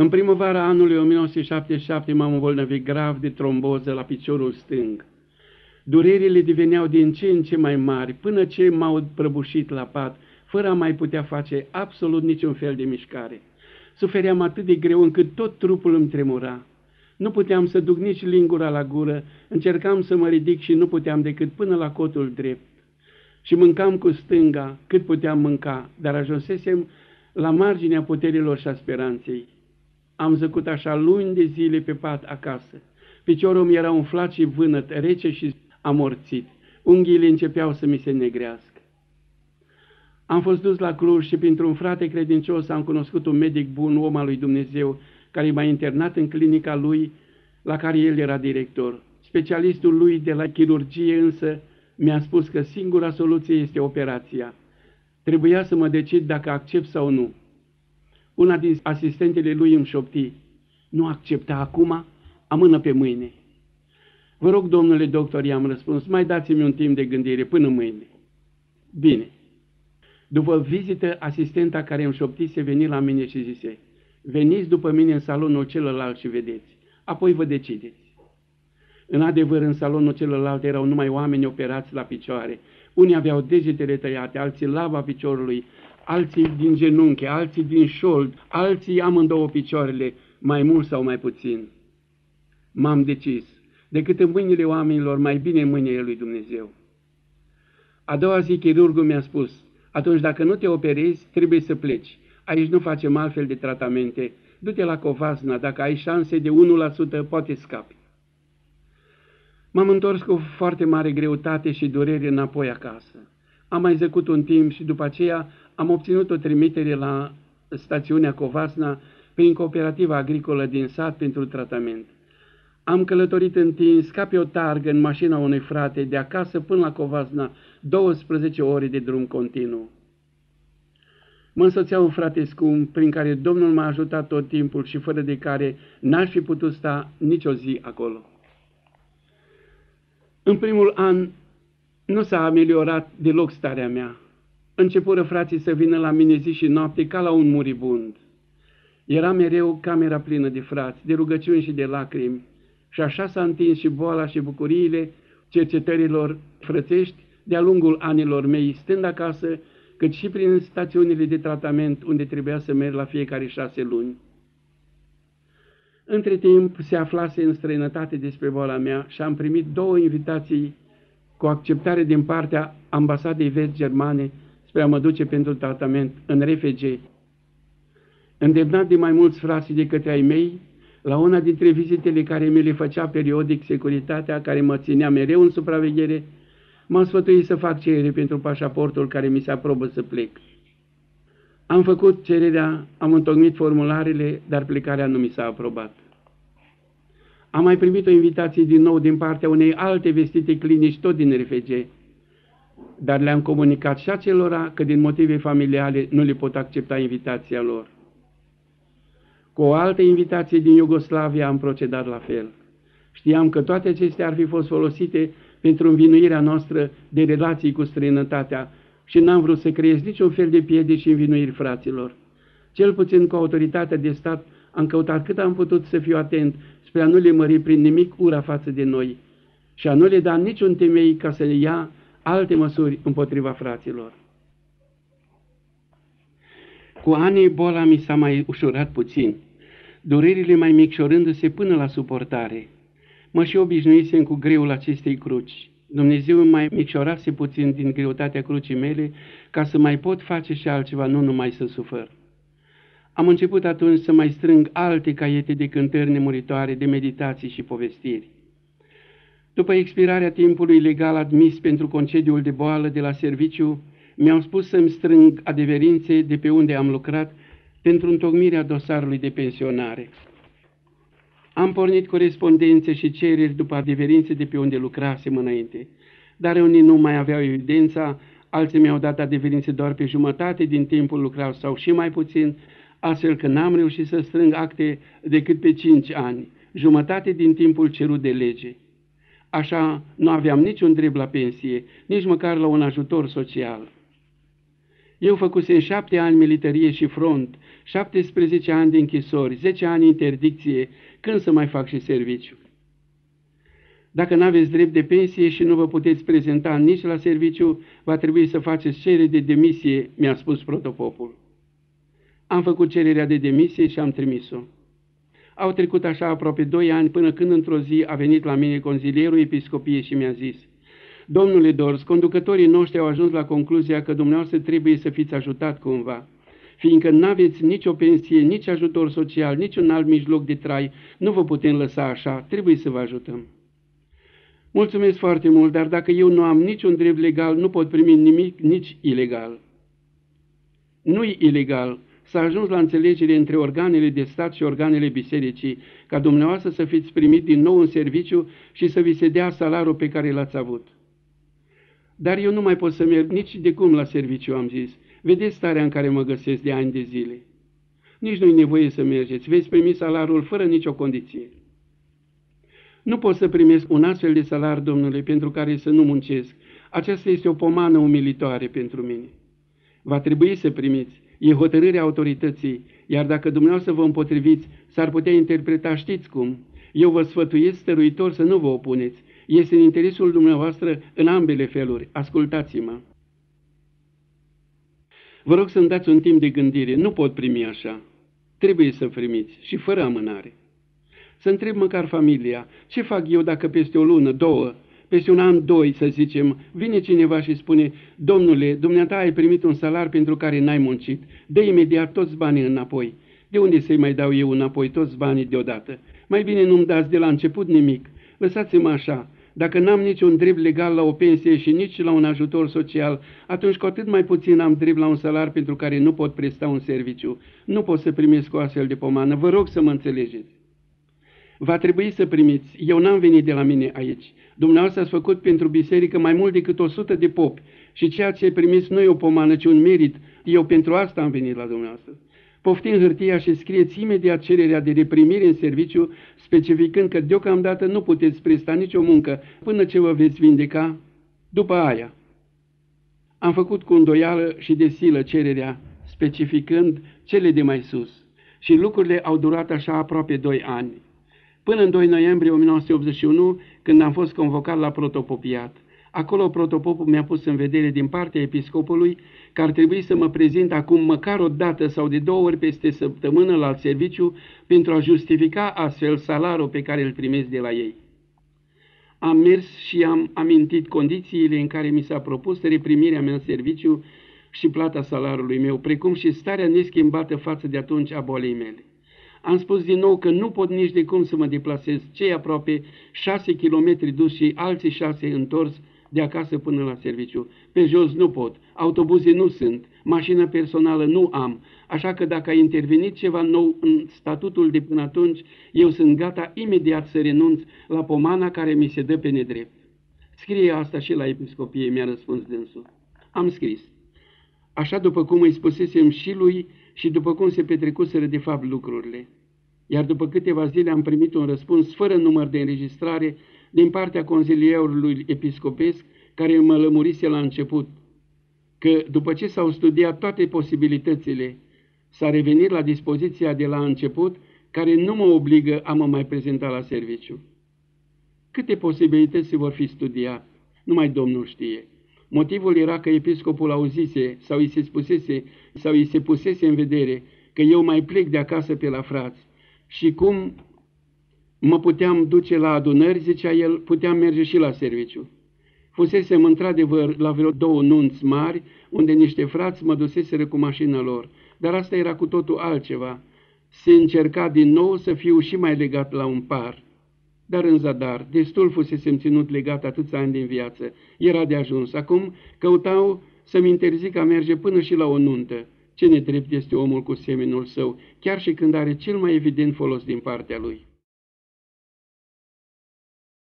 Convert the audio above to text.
În primăvara anului 1977 m-am îmbolnăvit grav de tromboză la piciorul stâng. Durerile deveneau din ce în ce mai mari, până ce m-au prăbușit la pat, fără a mai putea face absolut niciun fel de mișcare. Sufeream atât de greu încât tot trupul îmi tremura. Nu puteam să duc nici lingura la gură, încercam să mă ridic și nu puteam decât până la cotul drept. Și mâncam cu stânga cât puteam mânca, dar ajunsesem la marginea puterilor și a speranței. Am zăcut așa luni de zile pe pat acasă. Piciorul mi era umflat și vânăt, rece și amorțit. Unghiile începeau să mi se negrească. Am fost dus la Cluj și printr-un frate credincios am cunoscut un medic bun, om al lui Dumnezeu, care m-a internat în clinica lui, la care el era director. Specialistul lui de la chirurgie însă mi-a spus că singura soluție este operația. Trebuia să mă decid dacă accept sau nu. Una din asistentele lui îmi șopti, nu accepta acum, amână pe mâine. Vă rog, domnule doctor, i-am răspuns, mai dați-mi un timp de gândire până mâine. Bine. După vizită, asistenta care îmi șoptise veni la mine și zise, veniți după mine în salonul celălalt și vedeți, apoi vă decideți. În adevăr, în salonul celălalt erau numai oameni operați la picioare. Unii aveau degetele tăiate, alții lava piciorului, alții din genunchi, alții din șold, alții amândouă picioarele, mai mult sau mai puțin. M-am decis, decât în mâinile oamenilor, mai bine în mâinile lui Dumnezeu. A doua zi, chirurgul mi-a spus, atunci dacă nu te operezi, trebuie să pleci. Aici nu facem altfel de tratamente. Du-te la Covasna, dacă ai șanse de 1%, poate scapi. M-am întors cu foarte mare greutate și durere înapoi acasă. Am mai zăcut un timp și după aceea am obținut o trimitere la stațiunea Covasna prin cooperativa agricolă din sat pentru tratament. Am călătorit întins ca pe o targă în mașina unui frate de acasă până la Covasna, 12 ore de drum continuu. Mă însoțea un frate scump prin care Domnul m-a ajutat tot timpul și fără de care n-aș fi putut sta nicio zi acolo. În primul an nu s-a ameliorat deloc starea mea. Începură frații să vină la mine zi și noapte ca la un muribund. Era mereu camera plină de frați, de rugăciuni și de lacrimi, și așa s-a întins și boala și bucuriile cercetărilor frățești de-a lungul anilor mei, stând acasă, cât și prin stațiunile de tratament unde trebuia să merg la fiecare șase luni. Între timp se aflase în străinătate despre boala mea și am primit două invitații cu acceptare din partea ambasadei vest germane spre a mă duce pentru tratament în refugee. Îndemnat de mai mulți frații de către ai mei, la una dintre vizitele care mi le făcea periodic securitatea, care mă ținea mereu în supraveghere, m-am sfătuit să fac cerere pentru pașaportul care mi se aprobă să plec. Am făcut cererea, am întocmit formularele, dar plecarea nu mi s-a aprobat. Am mai primit o invitație din nou din partea unei alte vestite clinici, tot din RFG, dar le-am comunicat și acelora că din motive familiale nu le pot accepta invitația lor. Cu o altă invitație din Iugoslavia am procedat la fel. Știam că toate acestea ar fi fost folosite pentru învinuirea noastră de relații cu străinătatea și n-am vrut să creez niciun fel de piedici și învinuiri fraților. Cel puțin cu autoritatea de stat am căutat cât am putut să fiu atent spre a nu le mări prin nimic ura față de noi și a nu le da niciun temei ca să ia alte măsuri împotriva fraților. Cu ani boala mi s-a mai ușurat puțin, durerile mai micșorându-se până la suportare. Mă și obișnuisem cu greul acestei cruci. Dumnezeu mai micșorase puțin din greutatea crucii mele ca să mai pot face și altceva, nu numai să sufăr. Am început atunci să mai strâng alte caiete de cântări nemuritoare, de meditații și povestiri. După expirarea timpului legal admis pentru concediul de boală de la serviciu, mi-au spus să-mi strâng adeverințe de pe unde am lucrat pentru întocmirea dosarului de pensionare. Am pornit corespondențe și cereri după adeverințe de pe unde lucrasem înainte, dar unii nu mai aveau evidența, alții mi-au dat adeverințe doar pe jumătate din timpul lucrau sau și mai puțin, astfel că n-am reușit să strâng acte decât pe cinci ani, jumătate din timpul cerut de lege. Așa nu aveam niciun drept la pensie, nici măcar la un ajutor social. Eu făcusem șapte ani militarie și front, 17 ani de închisori, 10 ani interdicție, când să mai fac și serviciu? Dacă nu aveți drept de pensie și nu vă puteți prezenta nici la serviciu, va trebui să faceți cerere de demisie, mi-a spus protopopul. Am făcut cererea de demisie și am trimis-o. Au trecut așa aproape doi ani până când într-o zi a venit la mine consilierul episcopiei și mi-a zis Domnule Dors, conducătorii noștri au ajuns la concluzia că dumneavoastră trebuie să fiți ajutat cumva, fiindcă nu aveți nicio pensie, nici ajutor social, nici un alt mijloc de trai, nu vă putem lăsa așa, trebuie să vă ajutăm. Mulțumesc foarte mult, dar dacă eu nu am niciun drept legal, nu pot primi nimic, nici ilegal. Nu-i ilegal, S-a ajuns la înțelegere între organele de stat și organele bisericii, ca dumneavoastră să fiți primit din nou în serviciu și să vi se dea salarul pe care l-ați avut. Dar eu nu mai pot să merg nici de cum la serviciu, am zis. Vedeți starea în care mă găsesc de ani de zile. Nici nu-i nevoie să mergeți, veți primi salarul fără nicio condiție. Nu pot să primesc un astfel de salar, domnule, pentru care să nu muncesc. Aceasta este o pomană umilitoare pentru mine. Va trebui să primiți. E hotărârea autorității, iar dacă dumneavoastră vă împotriviți, s-ar putea interpreta știți cum. Eu vă sfătuiesc stăruitor să nu vă opuneți. Este în interesul dumneavoastră în ambele feluri. Ascultați-mă. Vă rog să-mi dați un timp de gândire. Nu pot primi așa. Trebuie să primiți și fără amânare. Să întreb măcar familia, ce fac eu dacă peste o lună, două, peste un an, doi, să zicem, vine cineva și spune, Domnule, dumneata ai primit un salar pentru care n-ai muncit, dă imediat toți banii înapoi. De unde să-i mai dau eu înapoi toți banii deodată? Mai bine nu-mi dați de la început nimic. Lăsați-mă așa. Dacă n-am niciun drept legal la o pensie și nici la un ajutor social, atunci cu atât mai puțin am drept la un salar pentru care nu pot presta un serviciu. Nu pot să primesc o astfel de pomană. Vă rog să mă înțelegeți. Va trebui să primiți. Eu n-am venit de la mine aici. Dumneavoastră ați făcut pentru biserică mai mult decât o sută de popi și ceea ce primiți nu e o pomană, ci un merit. Eu pentru asta am venit la dumneavoastră. Poftim hârtia și scrieți imediat cererea de reprimire în serviciu, specificând că deocamdată nu puteți presta nicio muncă până ce vă veți vindeca după aia. Am făcut cu îndoială și de silă cererea, specificând cele de mai sus. Și lucrurile au durat așa aproape doi ani până în 2 noiembrie 1981, când am fost convocat la protopopiat. Acolo protopopul mi-a pus în vedere din partea episcopului că ar trebui să mă prezint acum măcar o dată sau de două ori peste săptămână la serviciu pentru a justifica astfel salarul pe care îl primesc de la ei. Am mers și am amintit condițiile în care mi s-a propus reprimirea mea în serviciu și plata salarului meu, precum și starea neschimbată față de atunci a bolei mele. Am spus din nou că nu pot nici de cum să mă deplasez cei aproape șase kilometri dus și alții șase întors de acasă până la serviciu. Pe jos nu pot, autobuze nu sunt, mașină personală nu am, așa că dacă a intervenit ceva nou în statutul de până atunci, eu sunt gata imediat să renunț la pomana care mi se dă pe nedrept. Scrie asta și la episcopie, mi-a răspuns dânsul. Am scris. Așa după cum îi spusesem și lui și după cum se petrecuseră de fapt lucrurile. Iar după câteva zile am primit un răspuns fără număr de înregistrare din partea consilierului episcopesc care mă lămurise la început că după ce s-au studiat toate posibilitățile, s-a revenit la dispoziția de la început care nu mă obligă a mă mai prezenta la serviciu. Câte posibilități se vor fi studiat? Numai Domnul știe. Motivul era că episcopul auzise sau îi se spusese sau îi se pusese în vedere că eu mai plec de acasă pe la frați și cum mă puteam duce la adunări, zicea el, puteam merge și la serviciu. Fusesem într-adevăr la vreo două nunți mari, unde niște frați mă duseseră cu mașina lor, dar asta era cu totul altceva. Se încerca din nou să fiu și mai legat la un par. Dar în zadar, destul fusesem ținut legat atâția ani din viață. Era de ajuns. Acum căutau să-mi interzic a merge până și la o nuntă. Ce nedrept este omul cu semenul său, chiar și când are cel mai evident folos din partea lui.